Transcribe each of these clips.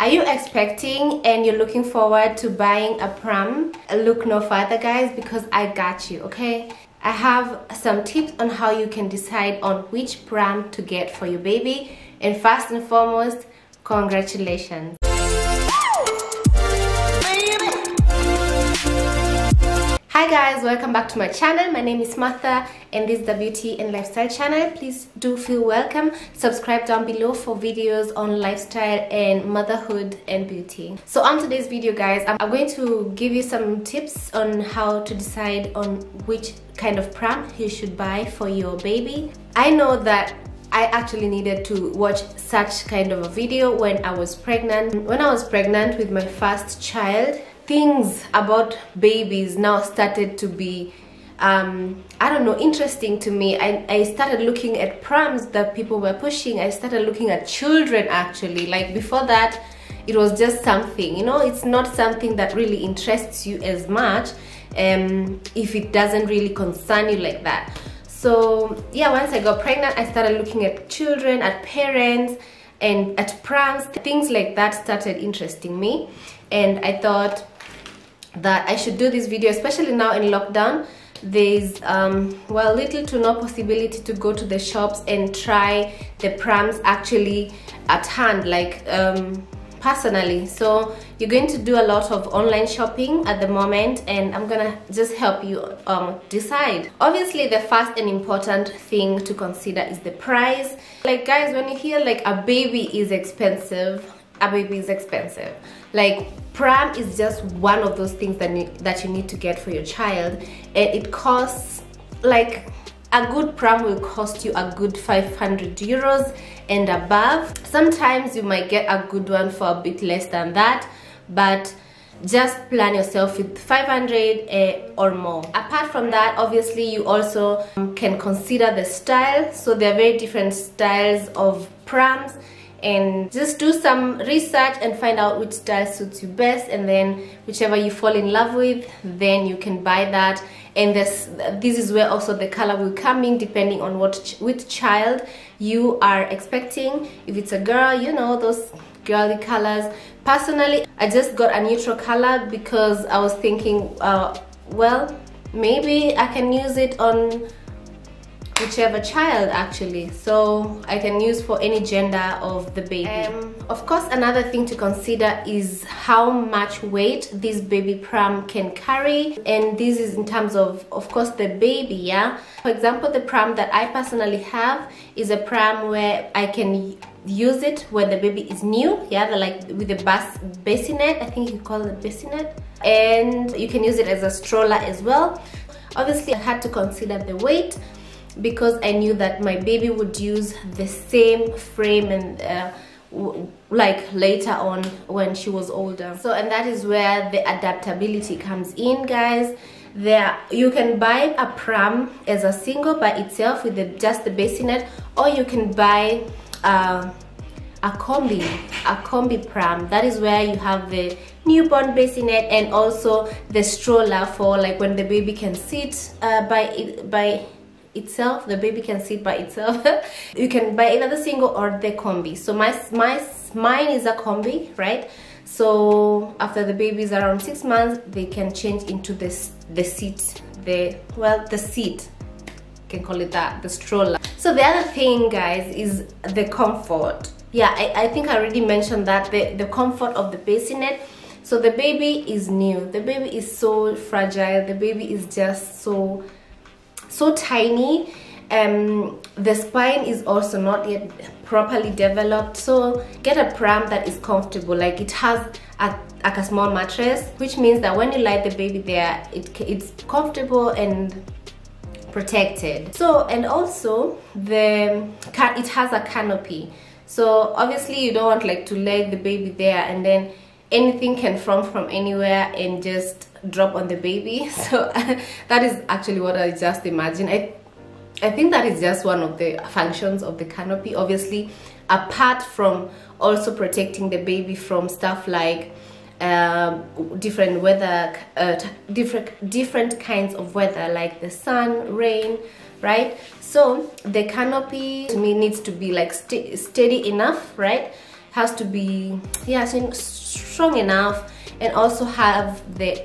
Are you expecting and you're looking forward to buying a pram? Look no further guys because I got you, okay? I have some tips on how you can decide on which pram to get for your baby. And first and foremost, congratulations. Hi guys, welcome back to my channel. My name is Martha and this is the beauty and lifestyle channel. Please do feel welcome. Subscribe down below for videos on lifestyle and motherhood and beauty. So on today's video guys, I'm going to give you some tips on how to decide on which kind of pram you should buy for your baby. I know that I actually needed to watch such kind of a video when I was pregnant. When I was pregnant with my first child, things about babies now started to be um, I don't know, interesting to me. I, I started looking at prams that people were pushing. I started looking at children actually. Like before that, it was just something, you know, it's not something that really interests you as much um, if it doesn't really concern you like that. So yeah, once I got pregnant, I started looking at children, at parents, and at prams. Things like that started interesting me. And I thought, that I should do this video, especially now in lockdown. There's, um, well, little to no possibility to go to the shops and try the prams actually at hand, like um, personally. So you're going to do a lot of online shopping at the moment and I'm gonna just help you um, decide. Obviously the first and important thing to consider is the price. Like guys, when you hear like a baby is expensive, a baby is expensive. Like pram is just one of those things that, that you need to get for your child. And it costs like a good pram will cost you a good 500 euros and above. Sometimes you might get a good one for a bit less than that but just plan yourself with 500 uh, or more. Apart from that obviously you also can consider the style. So there are very different styles of prams and just do some research and find out which style suits you best and then whichever you fall in love with then you can buy that. And this this is where also the color will come in depending on what ch which child you are expecting. If it's a girl you know those girly colors. Personally i just got a neutral color because i was thinking uh, well maybe i can use it on whichever child actually? So I can use for any gender of the baby. Um, of course another thing to consider is how much weight this baby pram can carry. And this is in terms of of course the baby yeah? For example the pram that I personally have is a pram where I can use it when the baby is new yeah? The, like with the bus bassinet I think you call it bassinet. And you can use it as a stroller as well. Obviously I had to consider the weight because I knew that my baby would use the same frame and uh, like later on when she was older. So and that is where the adaptability comes in guys. There you can buy a pram as a single by itself with the, just the bassinet or you can buy uh, a combi a combi pram. That is where you have the newborn bassinet and also the stroller for like when the baby can sit uh, by by itself the baby can sit by itself. You can buy another single or the combi. So my my mine is a combi right? So after the baby is around six months they can change into this the seat the well the seat. Can call it that the stroller. So the other thing guys is the comfort. Yeah i, I think i already mentioned that the the comfort of the bassinet. So the baby is new. The baby is so fragile. The baby is just so so tiny um, the spine is also not yet properly developed. So get a pram that is comfortable. Like it has a, like a small mattress which means that when you lie the baby there it, it's comfortable and protected. So and also the it has a canopy. So obviously you don't want like to lay the baby there and then anything can from from anywhere and just drop on the baby. So that is actually what i just imagine. I i think that is just one of the functions of the canopy. Obviously apart from also protecting the baby from stuff like um, different weather uh, different different kinds of weather like the sun rain right? So the canopy to me needs to be like st steady enough right? Has to be yeah strong enough and also have the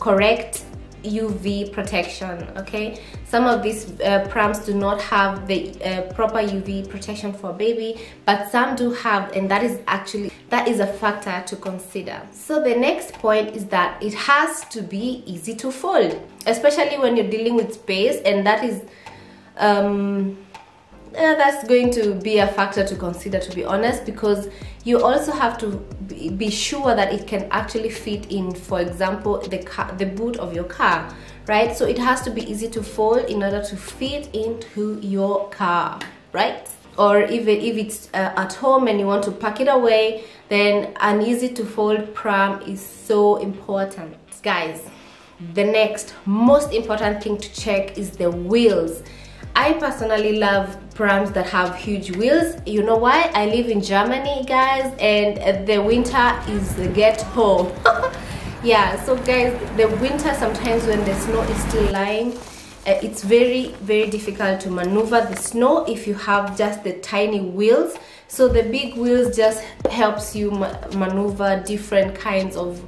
correct UV protection okay? Some of these uh, prams do not have the uh, proper UV protection for baby but some do have and that is actually that is a factor to consider. So the next point is that it has to be easy to fold especially when you're dealing with space and that is um, uh, that's going to be a factor to consider to be honest because you also have to be sure that it can actually fit in for example the car the boot of your car right? So it has to be easy to fold in order to fit into your car right? Or even if it's uh, at home and you want to pack it away then an easy to fold pram is so important. Guys the next most important thing to check is the wheels. I personally love prams that have huge wheels. You know why? I live in Germany, guys, and the winter is the ghetto. yeah, so guys, the winter sometimes when the snow is still lying, uh, it's very, very difficult to maneuver the snow if you have just the tiny wheels. So the big wheels just helps you ma maneuver different kinds of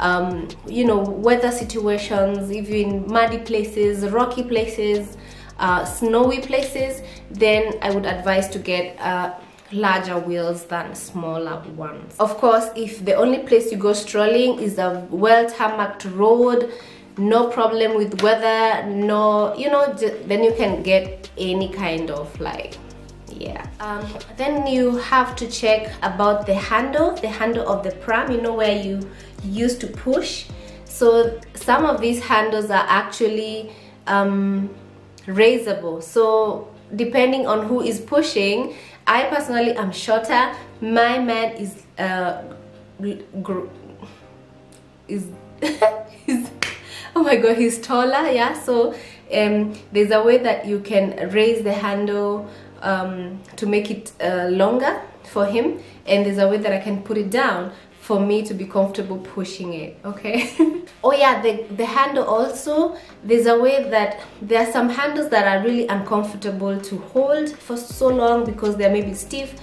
um, you know, weather situations, even muddy places, rocky places, uh, snowy places then I would advise to get uh, larger wheels than smaller ones. Of course if the only place you go strolling is a well tarmacked road no problem with weather no you know then you can get any kind of like yeah. Um, then you have to check about the handle the handle of the pram you know where you used to push. So some of these handles are actually um, raisable. So depending on who is pushing i personally am shorter. My man is uh is is oh my god he's taller yeah? So um there's a way that you can raise the handle um to make it uh, longer for him and there's a way that i can put it down for me to be comfortable pushing it okay? Oh yeah the the handle also there's a way that there are some handles that are really uncomfortable to hold for so long because they're maybe stiff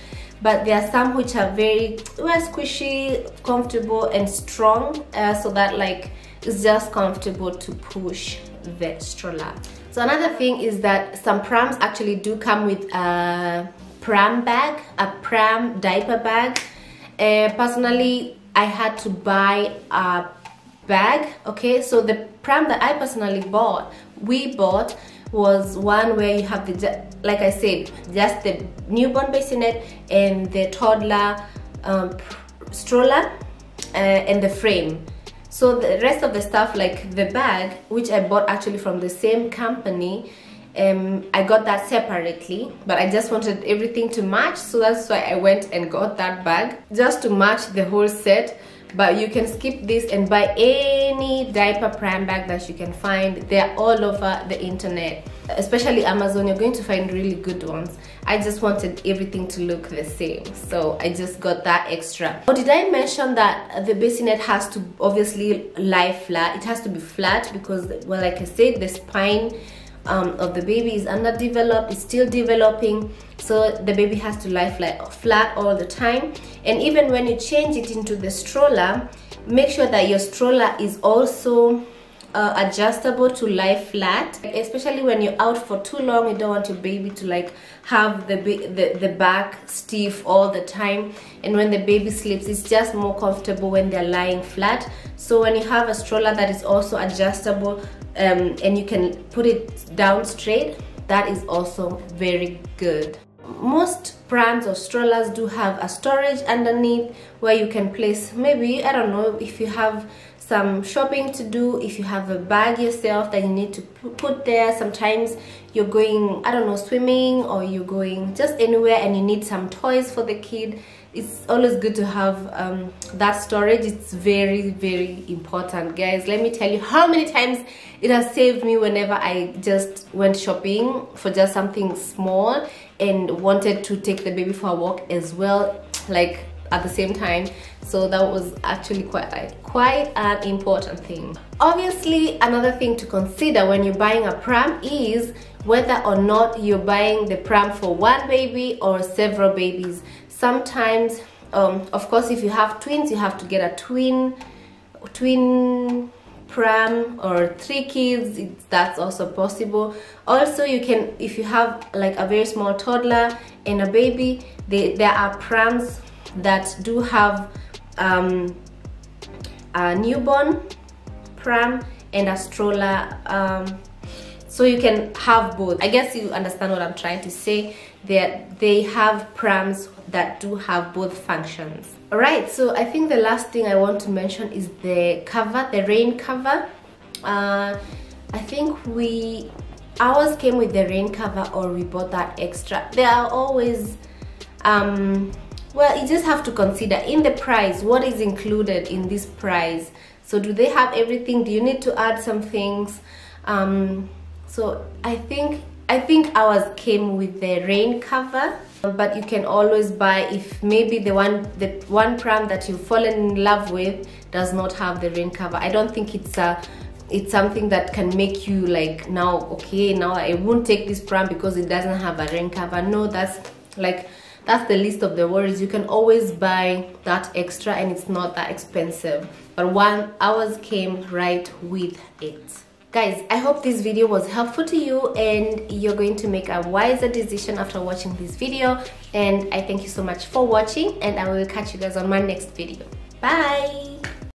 but there are some which are very well squishy comfortable and strong uh, so that like it's just comfortable to push the stroller. So another thing is that some prams actually do come with a pram bag a pram diaper bag uh, personally I had to buy a bag okay? So the pram that I personally bought we bought was one where you have the like I said just the newborn bassinet and the toddler um, stroller uh, and the frame. So the rest of the stuff like the bag which I bought actually from the same company um, I got that separately but I just wanted everything to match so that's why I went and got that bag just to match the whole set. But you can skip this and buy any diaper pram bag that you can find. They're all over the internet. Especially amazon you're going to find really good ones. I just wanted everything to look the same so i just got that extra. Oh did i mention that the bassinet has to obviously lie flat? It has to be flat because well like i said the spine um, of the baby is underdeveloped, it's still developing, so the baby has to lie flat, flat all the time. And even when you change it into the stroller, make sure that your stroller is also uh, adjustable to lie flat. Especially when you're out for too long you don't want your baby to like have the, the the back stiff all the time. And when the baby sleeps it's just more comfortable when they're lying flat. So when you have a stroller that is also adjustable um, and you can put it down straight that is also very good. Most brands or strollers do have a storage underneath where you can place maybe I don't know if you have some shopping to do. If you have a bag yourself that you need to put there sometimes you're going i don't know swimming or you're going just anywhere and you need some toys for the kid. It's always good to have um, that storage. It's very very important guys. Let me tell you how many times it has saved me whenever i just went shopping for just something small and wanted to take the baby for a walk as well. Like at the same time. So that was actually quite quite an important thing. Obviously another thing to consider when you're buying a pram is whether or not you're buying the pram for one baby or several babies. Sometimes um, of course if you have twins you have to get a twin twin pram or three kids. That's also possible. Also you can if you have like a very small toddler and a baby they, there are prams that do have um, a newborn pram and a stroller um, so you can have both. I guess you understand what i'm trying to say that they have prams that do have both functions. All right so i think the last thing i want to mention is the cover the rain cover. Uh, i think we ours came with the rain cover or we bought that extra. There are always um well you just have to consider in the price what is included in this price? So do they have everything? Do you need to add some things? Um so i think i think ours came with the rain cover but you can always buy if maybe the one the one pram that you've fallen in love with does not have the rain cover. I don't think it's a it's something that can make you like now okay now i won't take this pram because it doesn't have a rain cover. No that's like that's the least of the worries. You can always buy that extra and it's not that expensive. But one ours came right with it. Guys i hope this video was helpful to you and you're going to make a wiser decision after watching this video. And i thank you so much for watching and i will catch you guys on my next video. Bye